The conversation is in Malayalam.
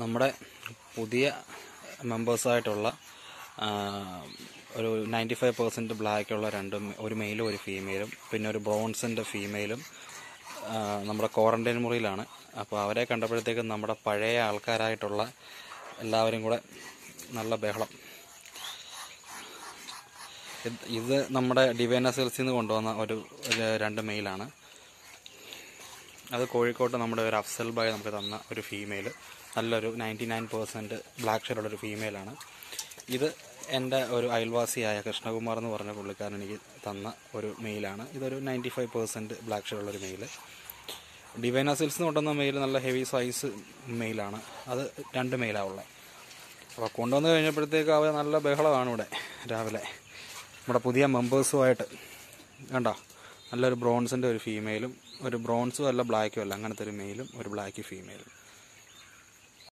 നമ്മുടെ പുതിയ മെമ്പേഴ്സായിട്ടുള്ള ഒരു നയന്റി ഫൈവ് പെർസെന്റ് ബ്ലാക്കുള്ള രണ്ട് ഒരു മെയിലും ഒരു ഫീമെയിലും പിന്നെ ഒരു ബ്രോൺസിന്റെ ഫീമെയിലും നമ്മുടെ ക്വാറന്റൈൻ മുറിയിലാണ്. അപ്പോൾ അവരെ കണ്ടപ്പോഴത്തേക്കും നമ്മുടെ പഴയ ആൾക്കാരായിട്ടുള്ള എല്ലാവരും കൂടെ നല്ല ബഹളം. ഇത് നമ്മുടെ ഡിവൈന സെൽസിൽ നിന്ന് കൊണ്ടുവന്ന ഒരു രണ്ട് മെയിലാണ്. അത് കോഴിക്കോട്ട് നമ്മുടെ ഒരു അഫ്സൽ ബായ് നമുക്ക് തന്ന ഒരു ഫീമെയിൽ നല്ലൊരു നയന്റി നയൻ പെർസെന്റ് ബ്ലാക്ക് ഷെയ്ഡുള്ളൊരു ഫീമെയിലാണ് ഇത് എന്റെ ഒരു അയൽവാസിയായ കൃഷ്ണകുമാർ എന്ന് പറഞ്ഞ പുള്ളിക്കാരൻ എനിക്ക് തന്ന ഒരു മെയിലാണ് ഇതൊരു നയന്റി ഫൈവ് പെർസെന്റ് ബ്ലാക്ക് ഷെയ്ഡുള്ളൊരു മെയിൽ ഡിവൈന സിൽസ് എന്ന് കൊണ്ടുവന്ന മെയിൽ നല്ല ഹെവി സൈസ് മെയിലാണ് അത് രണ്ട് മെയിലാണ് ഉള്ളത് അപ്പോൾ കൊണ്ടുവന്ന് കഴിഞ്ഞപ്പോഴത്തേക്ക് അവ നല്ല ബഹളമാണ് ഇവിടെ രാവിലെ. നമ്മുടെ പുതിയ മെമ്പേഴ്സുമായിട്ട് കണ്ടോ? നല്ലൊരു ബ്രോൺസിന്റെ ഒരു ഫീമെയിലും ഒരു ബ്രോൺസും അല്ല ബ്ലാക്കും അല്ല അങ്ങനത്തെ ഒരു മെയിലും ഒരു ബ്ലാക്ക് ഫീമെയിലും